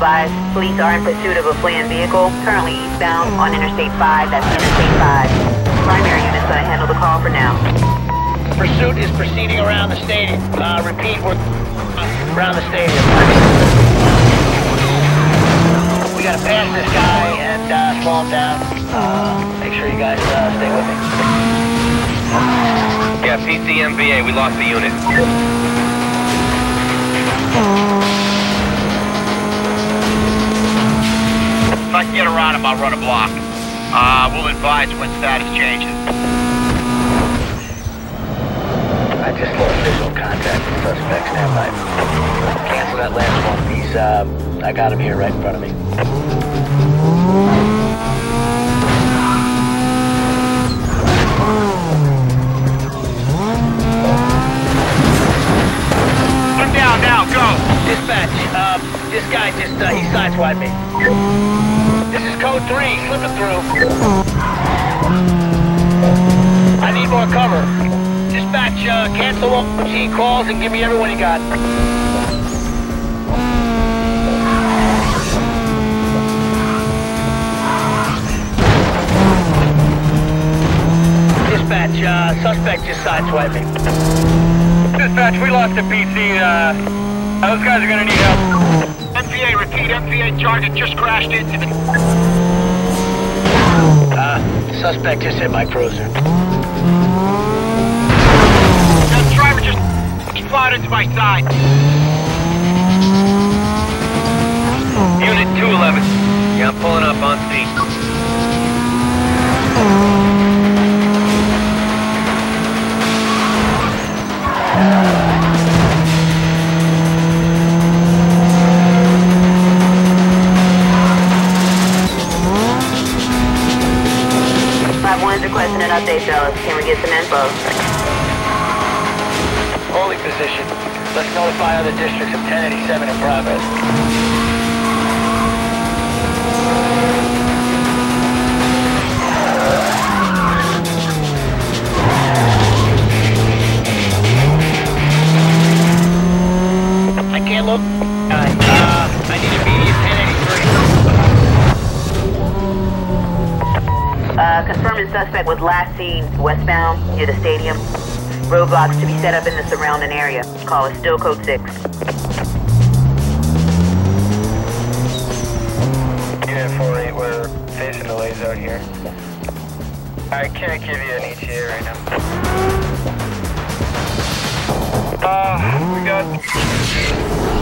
advised, police are in pursuit of a fleeing vehicle, currently eastbound on Interstate 5, that's Interstate 5. Primary unit's gonna handle the call for now. Pursuit is proceeding around the stadium. Uh, repeat, we're uh, around the stadium. We gotta pass this guy and uh, slow him down. Uh, make sure you guys uh, stay with me. Yeah, PCMVA, we lost the unit. If I can get around him, I'll run a block. Uh, we'll advise when status changes. I just lost visual contact with suspect. Stand by. Cancel that last one. He's, uh, I got him here right in front of me. Down now, go! Dispatch, uh, this guy just, uh, he sideswiped me. This is code 3, slip it through. I need more cover. Dispatch, uh, cancel all routine calls and give me everyone you got. Dispatch, uh, suspect just sideswiped me. Dispatch, we lost a PC. Uh, those guys are gonna need help. Repeat, MPA target just crashed into the... Uh, suspect just hit my cruiser. That driver just plowed into my side. Unit 211. Yeah, I'm pulling up on other districts of 1087 in progress. I can't look. Uh, I need immediate 1083. Uh, confirming suspect was last seen westbound near the stadium. Roadblocks to be set up in the surrounding area. Call is still code 6. Unit 48, we're facing the lay zone here. I can't give you an ETA right now. Uh, we got...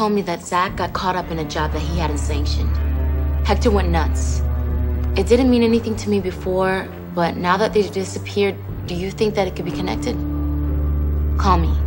told me that Zach got caught up in a job that he hadn't sanctioned. Hector went nuts. It didn't mean anything to me before, but now that they've disappeared, do you think that it could be connected? Call me.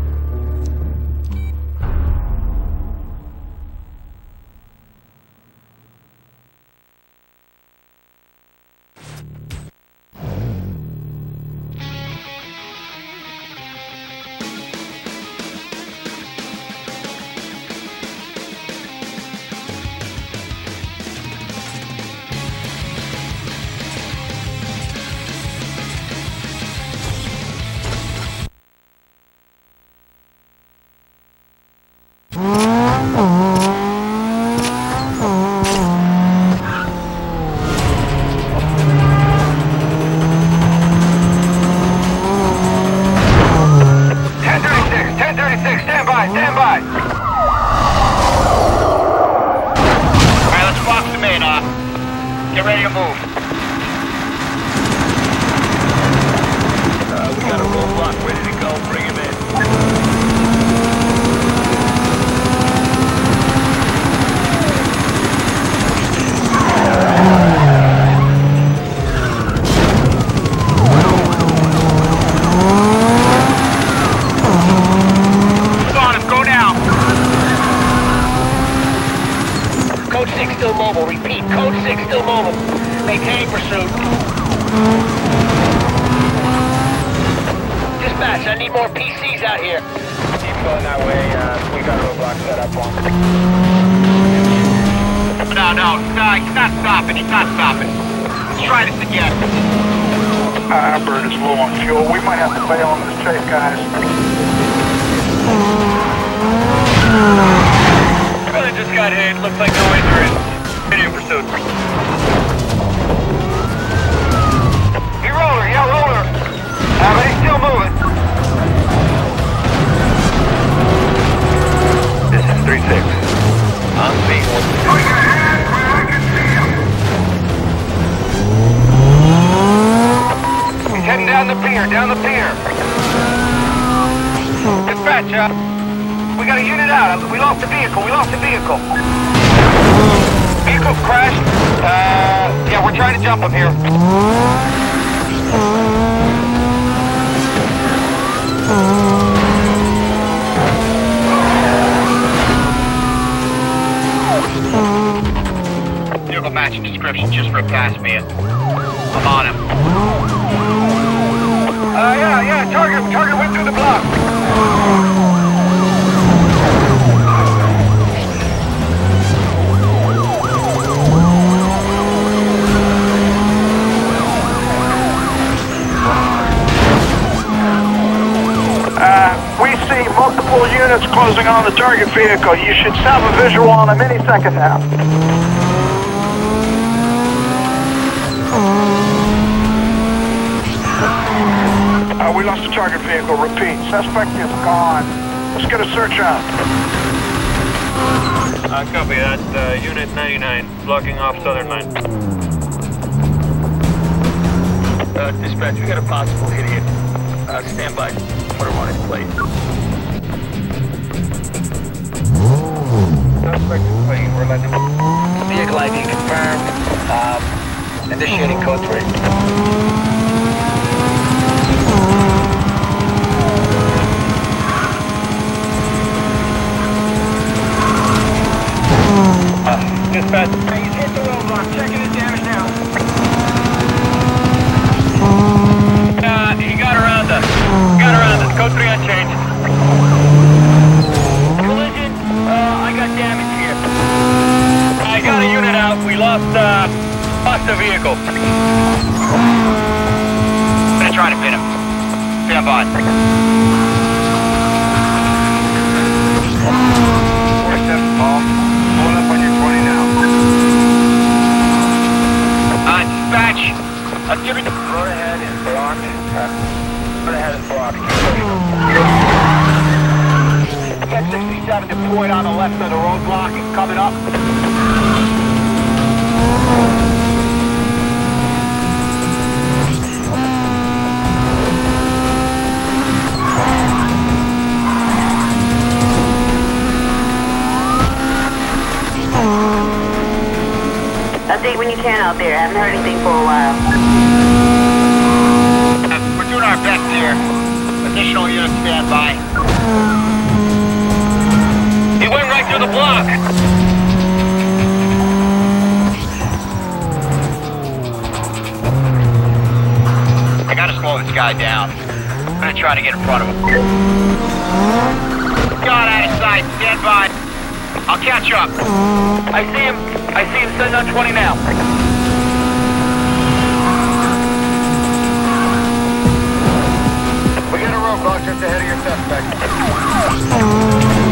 Dispatch, I need more PCs out here. Keep going that way. Uh, we got a roadblock set up on. No, no, no, he's not stopping, he's not stopping. Let's try this again. Uh, Bird is low on fuel. We might have to bail on this chase, guys. Really just got hit, looks like no injuries. Video pursuit. He roller, yeah, roller. Uh, but he's still moving. This 3-6. On scene. He's heading down the pier, down the pier. We got a unit out. We lost the vehicle, we lost the vehicle. Vehicle crashed. Uh, yeah, we're trying to jump him here. Matching description just ripped past me. I'm on him. Uh, yeah, yeah, target, target went through the block. Uh, we see multiple units closing on the target vehicle. You should have a visual on them any second now. Uh, we lost the target vehicle. Repeat. Suspect is gone. Let's get a search out. Uh, copy that. Uh, Unit 99, blocking off southern line. Uh, dispatch, we got a possible hit here. Uh, stand by. Put him on his plate. Suspect is playing Orlando. Vehicle ID confirmed. Um, initiating code 3. Dispatch. Gonna try to get in front of him. Got out of sight. Stand by. I'll catch up. I see him. I see him sitting on 20 now. We got a roadblock just ahead of your suspect.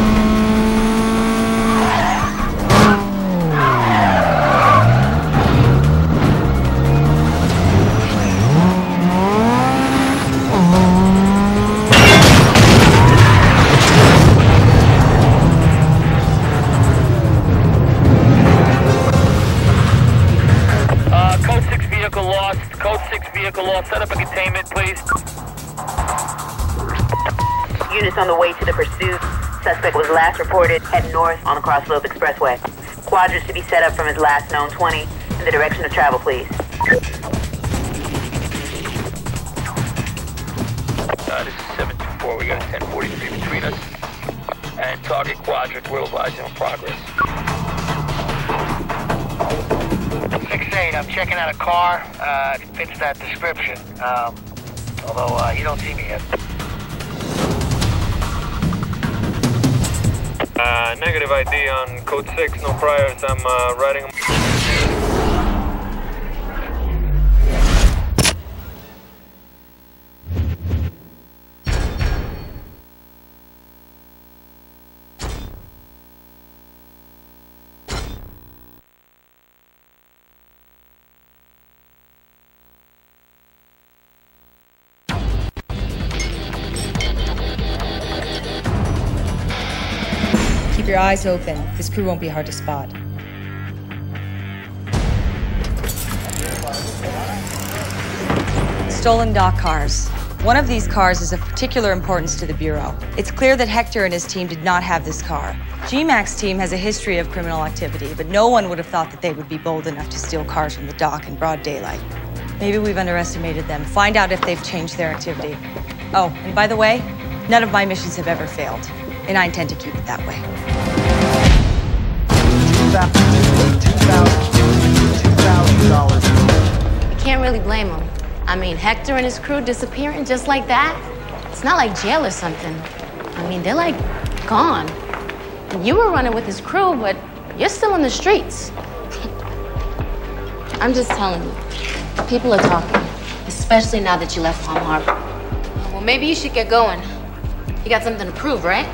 On the way to the pursuit. Suspect was last reported heading north on the Crosslope Expressway. Quadrants to be set up from his last known 20 in the direction of travel, please. Uh, this is 724. We got a 1043 between us. And target quadrant. We're advising on progress. 6-8, I'm checking out a car. Uh, it fits that description. Um, although, uh, you don't see me yet. Uh, negative ID on code 6. No priors. I'm uh, writing eyes open. This crew won't be hard to spot. Stolen dock cars. One of these cars is of particular importance to the Bureau. It's clear that Hector and his team did not have this car. GMAC's team has a history of criminal activity, but no one would have thought that they would be bold enough to steal cars from the dock in broad daylight. Maybe we've underestimated them. Find out if they've changed their activity. Oh, and by the way, none of my missions have ever failed, and I intend to keep it that way. You can't really blame him. I mean, Hector and his crew disappearing just like that? It's not like jail or something. I mean, they're like gone. You were running with his crew, but you're still in the streets. I'm just telling you, people are talking, especially now that you left Palm Harbor. Well, maybe you should get going. You got something to prove, right?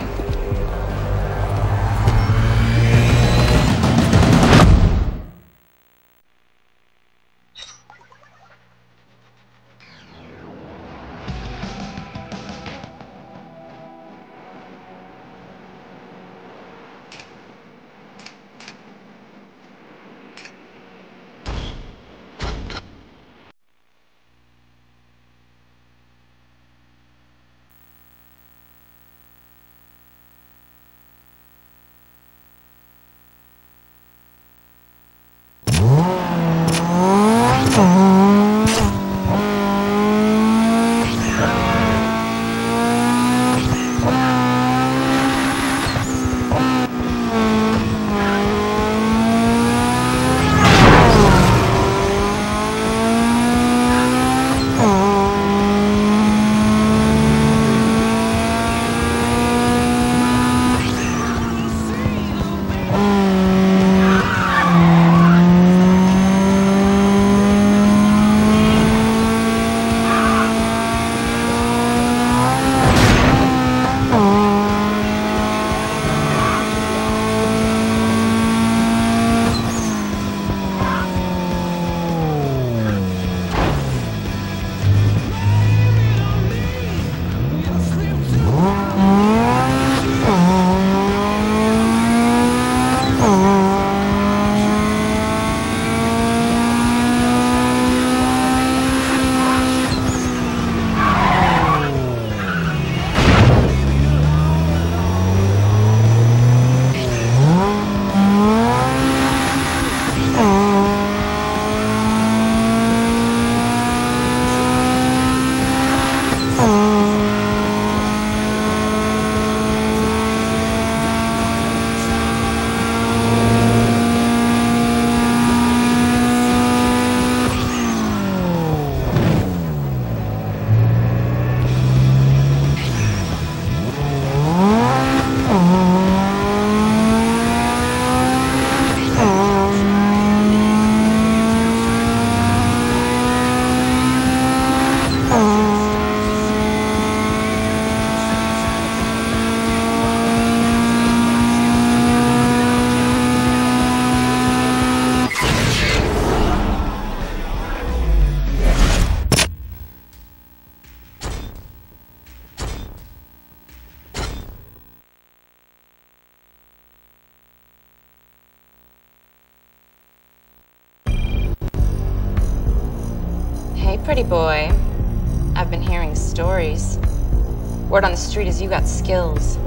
Word on the street is you got skills.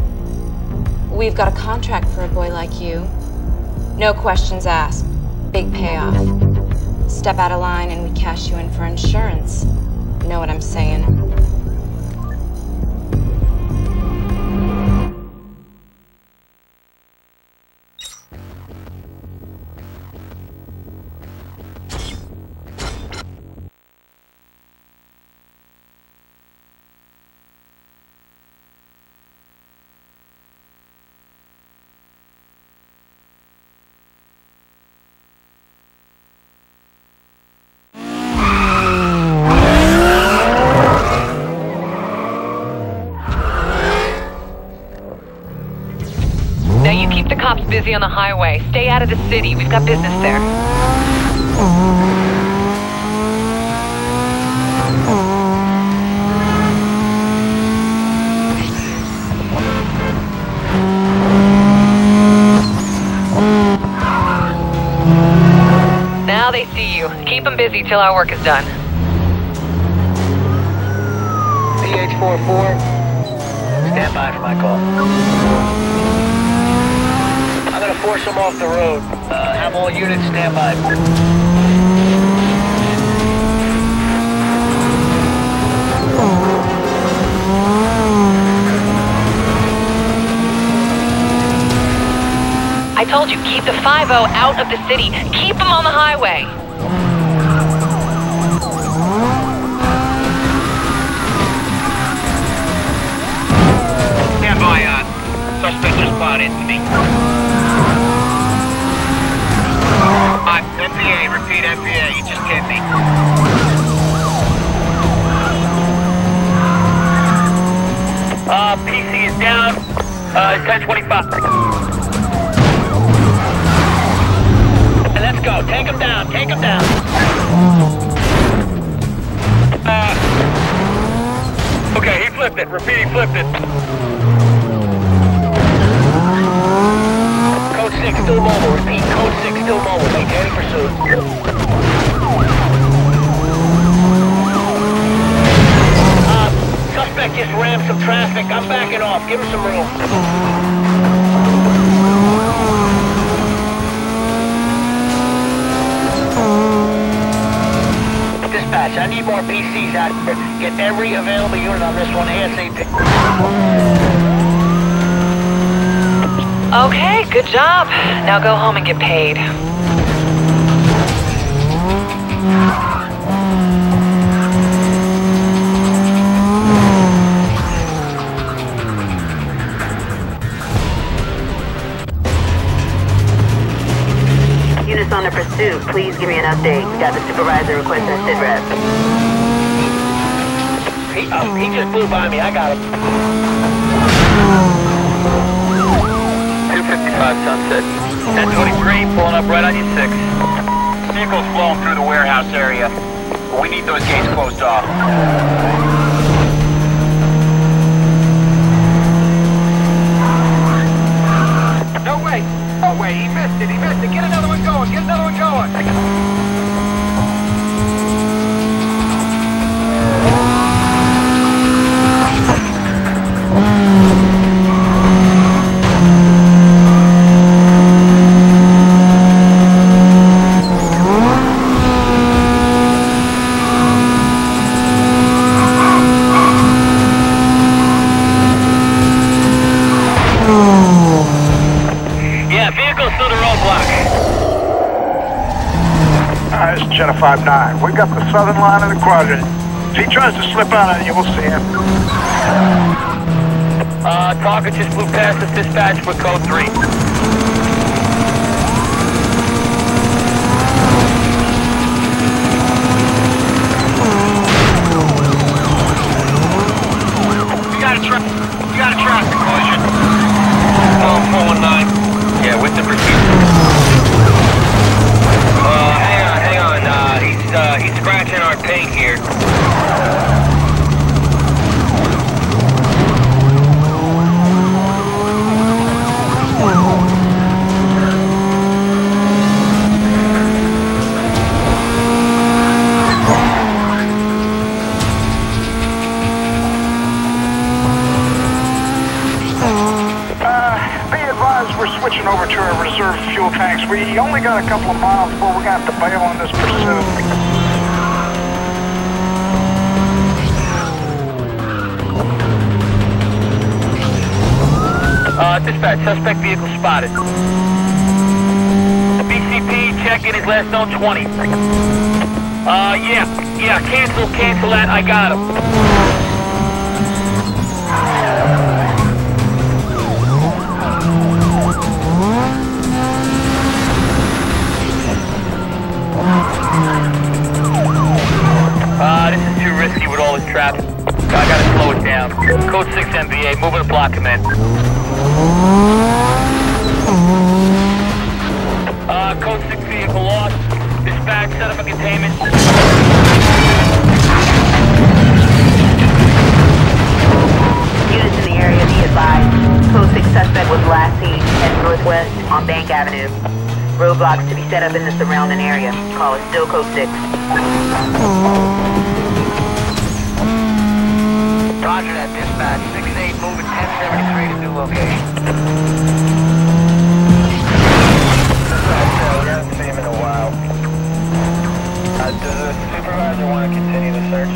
We've got a contract for a boy like you. No questions asked. Big payoff. Step out of line and we cash you in for insurance. Know what I'm saying? Busy on the highway. Stay out of the city. We've got business there. Now they see you. Keep them busy till our work is done. PH-44, stand by for my call. I'm gonna force them off the road. Uh, have all units stand by. I told you, keep the 5-0 out of the city. Keep them on the highway. Stand by, uh, suspect just plowed into me. Uh, MPA, repeat MPA, you just hit me. Uh, PC is down. Uh, 1025. Let's go. Take him down. Take him down. Uh, Okay, he flipped it. Repeat, he flipped it. 6 still mobile. Repeat. Code 6 still mobile. Maintaining pursuit. Uh, suspect just rammed some traffic. I'm backing off. Give him some room. Dispatch, I need more PCs out here. Get every available unit on this one ASAP. Okay, good job. Now go home and get paid. Units on the pursuit, please give me an update. Got the supervisor requesting a sit rep. He, uh, he just blew by me. I got him. 255 Sunset. 1023, pulling up right on you 6. Vehicle's flowing through the warehouse area. We need those gates closed off. No way! No way! He missed it! He missed it! Get another one going! Get another one going! nine. We got the southern line of the quadrant. If he tries to slip out on you, we'll see him. Uh, Target just flew past us. Dispatch with code 3. Switching over to our reserve fuel tanks. We only got a couple of miles before we're gonna have to bail on this pursuit. Uh, dispatch, suspect vehicle spotted. BCP, check in his last known 20. Uh, yeah, yeah, cancel, cancel that, I got him. All this traffic. I gotta slow it down. Code 6 MVA, moving to block in. Uh, code 6 vehicle lost. Dispatch, set up a containment. Units in the area be advised. Code 6 suspect was last seen heading northwest on Bank Avenue. Roadblocks to be set up in the surrounding area. Call it still code 6. Roger that, dispatch. 6-8 moving 1073 to new location. We haven't seen him in a while. Does the supervisor want to continue the search?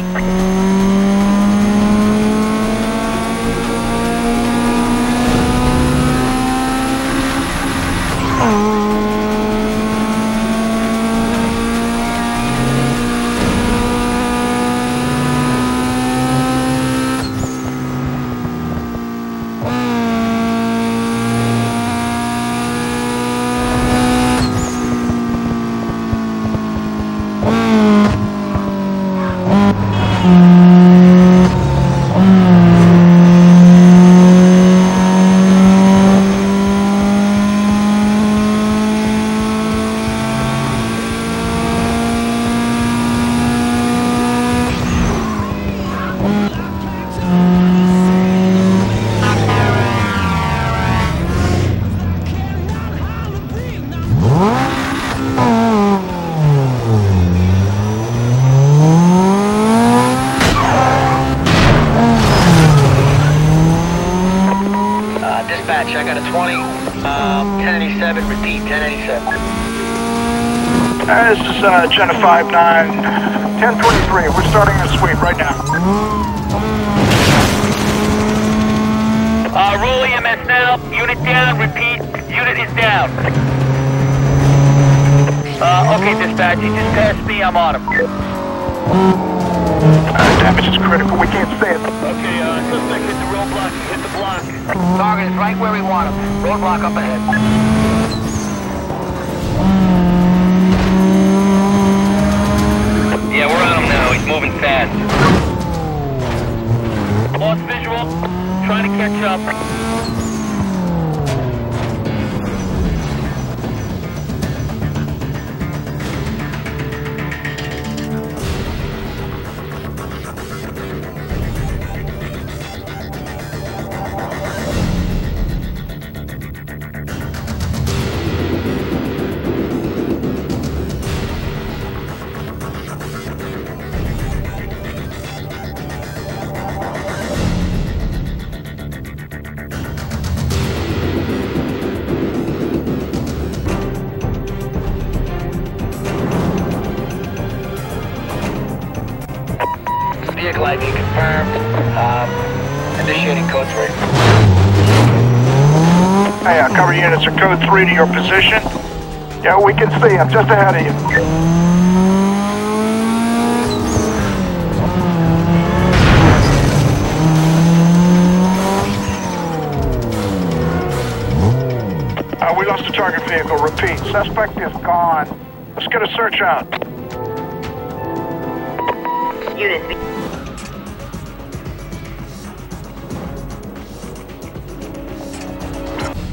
Uh, dispatch, I got a 20. Um, 1087, repeat, 1087. Uh, this is uh, Jenna 59, 1023. We're starting a sweep right now. Uh, roll EMS now. Unit down, repeat. Unit is down. Uh, okay, dispatch, he just passed me, I'm on him. Uh, damage is critical. We can't see it. Okay, uh, suspect hit the roadblock, hit the block. Target is right where we want him. Roadblock up ahead. Yeah, we're on him now, he's moving fast. Lost visual, trying to catch up. Units are code 3 to your position. Yeah, we can see I'm just ahead of you. Uh, we lost the target vehicle. Repeat, suspect is gone. Let's get a search out. Units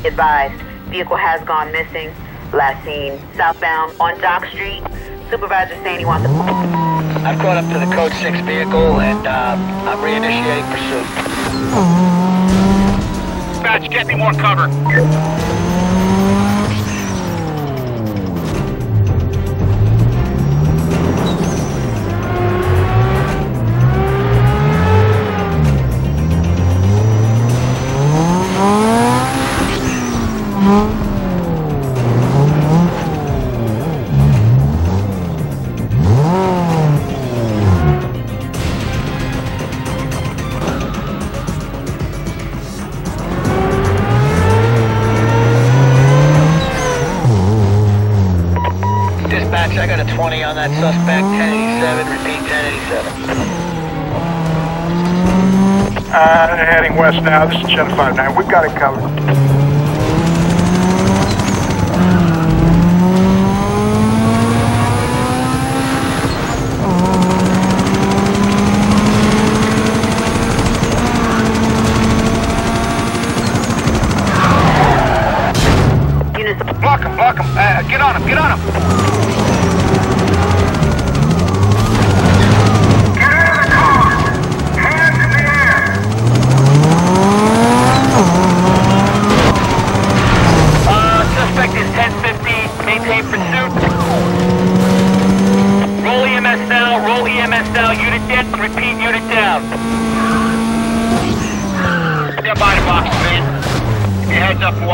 be advised. Vehicle has gone missing. Last seen southbound on Dock Street. Supervisor saying he wants I've caught up to the code 6 vehicle and uh, I'm reinitiating pursuit. Dispatch, get me more cover. Now. This is Jen 59. We've got it covered.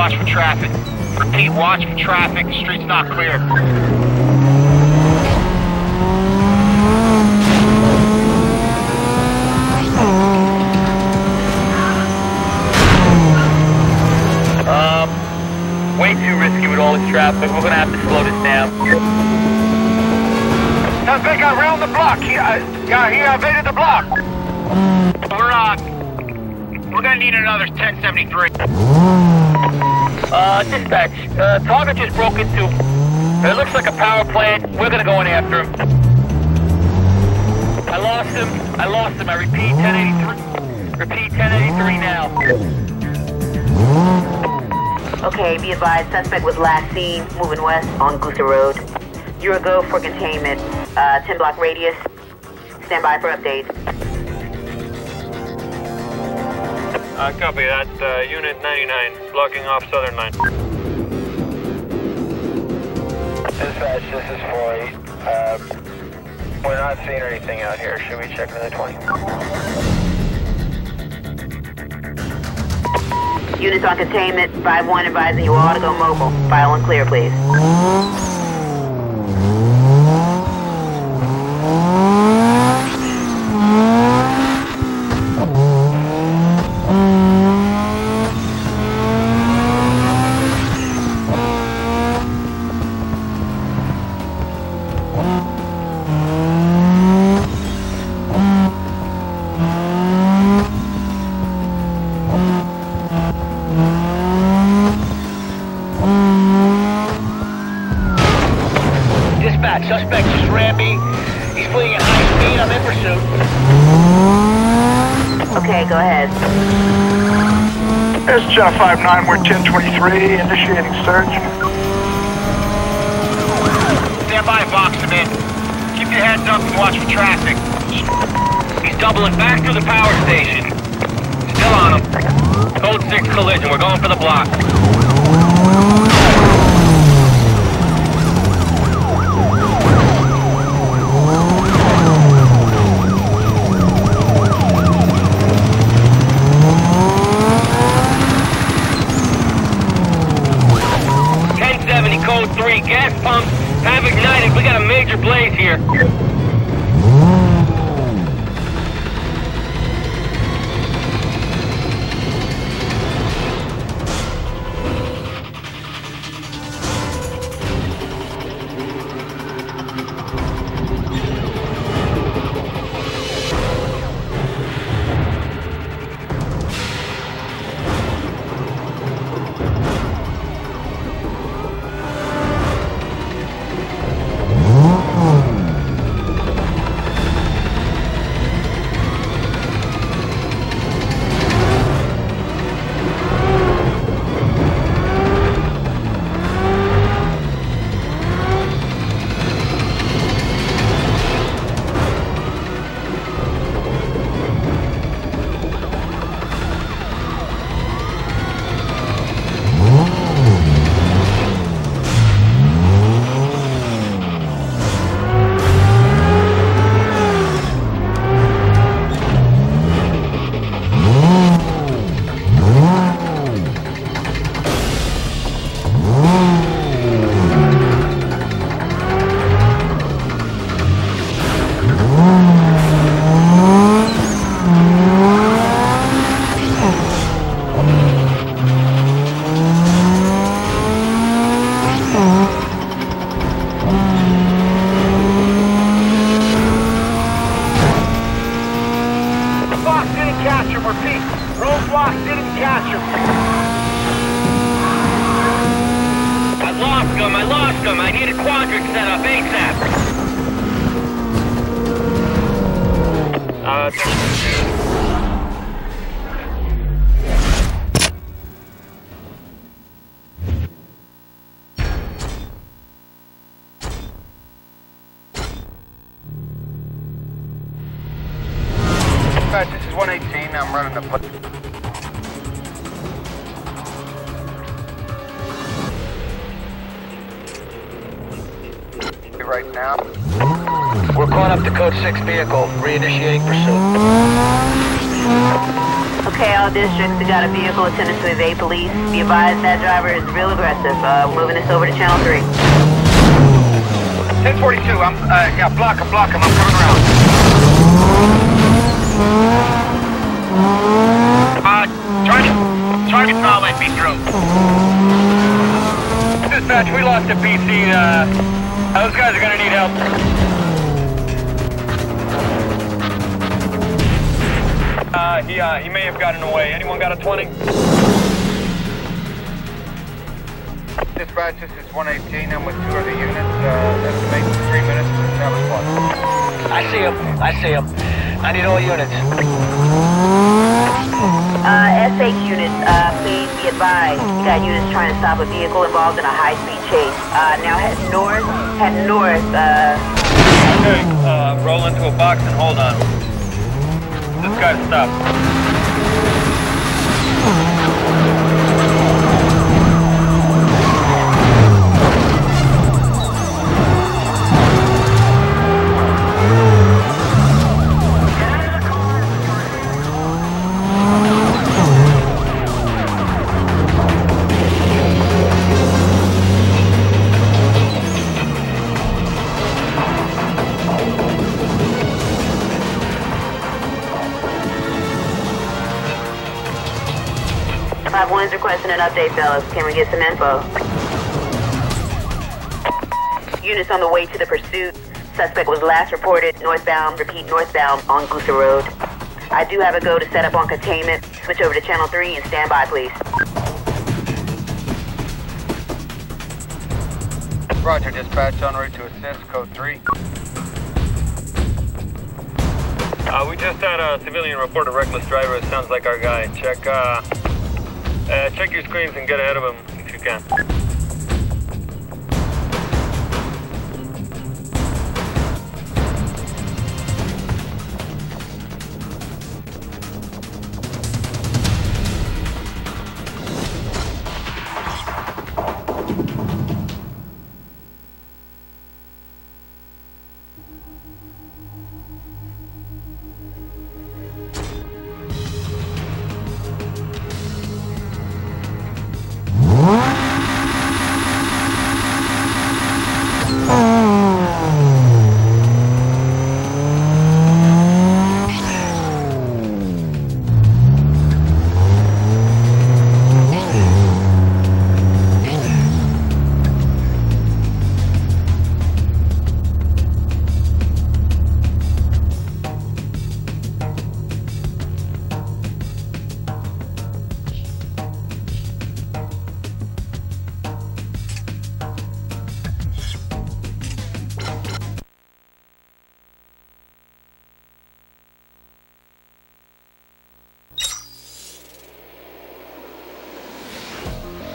Watch for traffic. Repeat, watch for traffic. The street's not clear. Um, way too risky with all this traffic. We're gonna have to slow this down. Suspect got around the block. He, uh, yeah, he evaded the block. We're, uh, we're gonna need another 1073. Uh, dispatch. Uh, target just broke into. It looks like a power plant. We're gonna go in after him. I lost him. I lost him. I repeat, 1083. Repeat, 1083 now. Okay, be advised, suspect was last seen moving west on Gooser Road. You're a go for containment. Uh, 10 block radius. Stand by for updates. Uh, copy that. Uh, Unit 99, blocking off southern line. Dispatch, this is Floyd. Uh, we're not seeing anything out here. Should we check another 20? Units on containment. 5-1 advising you all to go mobile. File and clear, please. 1023. Initiating search. Stand by, Boxman. Keep your heads up and watch for traffic. He's doubling back to the power station. Still on him. Code 6 collision. We're going for the block. 118. I'm running the... Right now. We're calling up the Code 6 vehicle, reinitiating pursuit. Okay, all districts, we got a vehicle attendant to evade police. Be advised that driver is real aggressive. Uh, moving this over to Channel 3. 1042, I'm, uh, yeah, block him, block him, I'm coming around. Uh, target, target might be through. Dispatch, we lost a PC, uh, those guys are gonna need help. Uh, he, uh, he may have gotten away. Anyone got a 20? Dispatch, this is 118. I'm with two other units. Uh, estimate three minutes to establish one. I see him. I see him. I need all units. Uh, SH units, uh, please be advised. You got units trying to stop a vehicle involved in a high-speed chase. Uh, now head north, head north, uh, Okay, uh, roll into a box and hold on. This guy's stopped. Requesting an update, fellas. Can we get some info? Units on the way to the pursuit. Suspect was last reported northbound, repeat northbound on Goosa Road. I do have a go to set up on containment. Switch over to Channel 3 and stand by, please. Roger, dispatch, en route to assist, code 3. Uh, we just had a civilian report a reckless driver. It sounds like our guy. Check, uh, uh, check your screens and get ahead of him if you can.